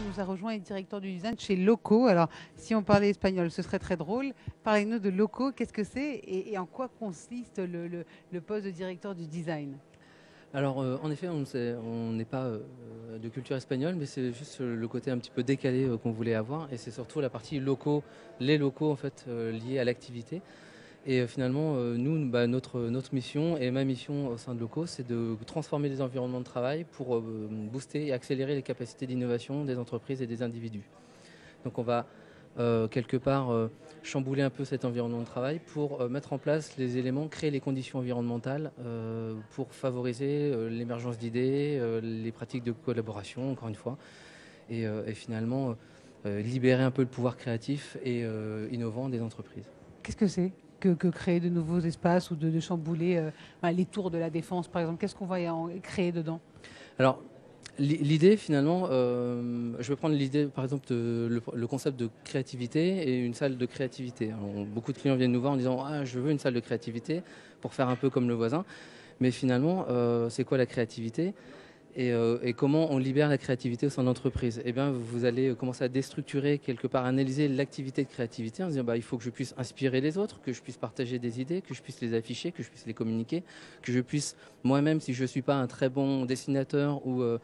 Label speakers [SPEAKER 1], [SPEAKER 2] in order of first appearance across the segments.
[SPEAKER 1] nous a rejoint, est directeur du design chez Loco. Alors, si on parlait espagnol, ce serait très drôle. Parlez-nous de Loco, qu'est-ce que c'est et, en quoi consiste le, poste de directeur du design?
[SPEAKER 2] Alors euh, en effet, on n'est pas euh, de culture espagnole, mais c'est juste le côté un petit peu décalé euh, qu'on voulait avoir, et c'est surtout la partie locaux, les locaux en fait liés à l'activité. Et euh, finalement, euh, nous, bah, notre, mission et ma mission au sein de Loco, c'est de transformer les environnements de travail pour euh, booster et accélérer les capacités d'innovation des entreprises et des individus. Donc on va quelque part chambouler un peu cet environnement de travail pour mettre en place les éléments, créer les conditions environnementales pour favoriser l'émergence d'idées, les pratiques de collaboration, encore une fois, et finalement libérer un peu le pouvoir créatif et innovant des entreprises.
[SPEAKER 1] Qu'est-ce que c'est? Que, créer de nouveaux espaces ou de, chambouler euh, les tours de la défense, par exemple Qu'est-ce qu'on va en créer dedans?
[SPEAKER 2] Alors, L'idée, finalement, euh, je vais prendre l'idée, par exemple, de, le, concept de créativité et une salle de créativité. beaucoup de clients viennent nous voir en disant Ah, je veux une salle de créativité pour faire un peu comme le voisin. Mais finalement, euh, c'est quoi la créativité? Euh, et, comment on libère la créativité au sein de l'entreprise? Eh bien, vous allez commencer à déstructurer quelque part, analyser l'activité de créativité en se disant bah, il faut que je puisse inspirer les autres, que je puisse partager des idées, que je puisse les afficher, que je puisse les communiquer, que je puisse moi-même, si je ne suis pas un très bon dessinateur ou, euh,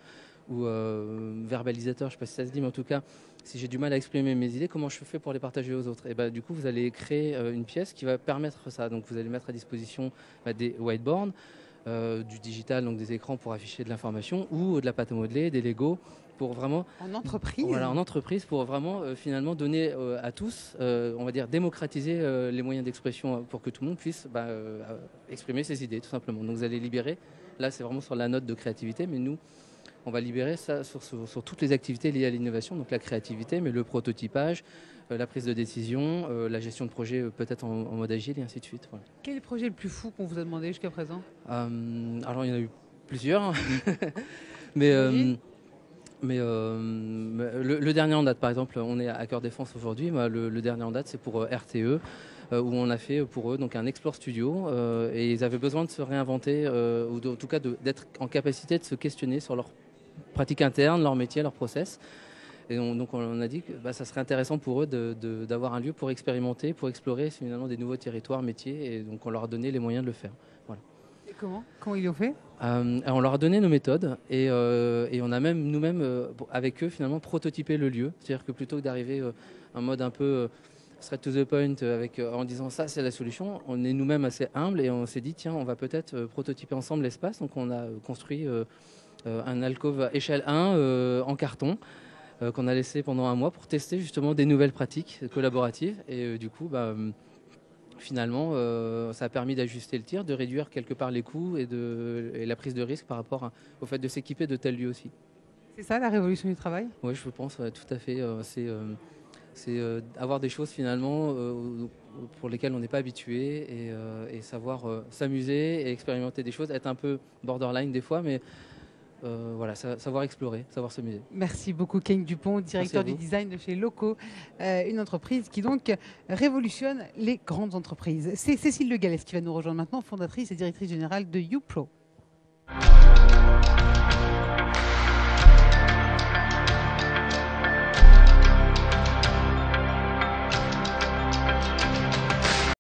[SPEAKER 2] euh, verbalisateur, je ne sais pas si ça se dit, mais en tout cas, si j'ai du mal à exprimer mes idées, comment je fais pour les partager aux autres? Et bah, du coup, vous allez créer une pièce qui va permettre ça. Donc, vous allez mettre à disposition bah, des whiteboards. Euh, du digital, donc des écrans pour afficher de l'information, ou de la pâte à modeler, des Lego, pour vraiment...
[SPEAKER 1] En entreprise
[SPEAKER 2] Voilà, en entreprise, pour vraiment euh, finalement donner euh, à tous, on va dire démocratiser les moyens d'expression pour que tout le monde puisse bah, exprimer ses idées, tout simplement. Donc vous allez libérer, là c'est vraiment sur la note de créativité, mais nous, on va libérer ça sur, toutes les activités liées à l'innovation, donc la créativité, mais le prototypage, euh, la prise de décision, euh, la gestion de projet euh, peut-être en, mode agile et ainsi de suite.
[SPEAKER 1] Quel est le projet le plus fou qu'on vous a demandé jusqu'à présent?
[SPEAKER 2] Alors il y en a eu plusieurs, mais... Mais le, dernier en date, par exemple, on est à Cœur Défense aujourd'hui. Le, dernier en date, c'est pour RTE, où on a fait pour eux donc un Explore Studio. et ils avaient besoin de se réinventer, ou en tout cas d'être en capacité de se questionner sur leur pratique interne, leur métier, leur process. Et donc on a dit que bah, ça serait intéressant pour eux d'avoir un lieu pour expérimenter, pour explorer finalement des nouveaux territoires, métiers. Et donc on leur a donné les moyens de le faire.
[SPEAKER 1] Et comment Comment ils l'ont fait?
[SPEAKER 2] Euh, On leur a donné nos méthodes et, euh, on a même nous-mêmes euh, avec eux finalement prototypé le lieu. C'est-à-dire que plutôt que d'arriver en mode un peu straight to the point avec, en disant ça c'est la solution, on est nous-mêmes assez humbles et on s'est dit tiens on va peut-être prototyper ensemble l'espace. Donc on a construit un alcove échelle 1 en carton. Euh, qu'on a laissé pendant un mois pour tester justement des nouvelles pratiques collaboratives. Et euh, du coup, bah, finalement, euh, ça a permis d'ajuster le tir, de réduire quelque part les coûts et, de, la prise de risque par rapport au fait de s'équiper de tels lieux aussi.
[SPEAKER 1] C'est ça la révolution du travail?
[SPEAKER 2] Oui, je pense, tout à fait. c'est avoir des choses finalement pour lesquelles on n'est pas habitué et, savoir s'amuser et expérimenter des choses, être un peu borderline des fois, mais euh, voilà, savoir explorer, savoir s'amuser.
[SPEAKER 1] Merci beaucoup King Dupont, directeur du design de chez Loco, euh, une entreprise qui donc révolutionne les grandes entreprises. C'est Cécile Le Gallès qui va nous rejoindre maintenant, fondatrice et directrice générale de YouPro.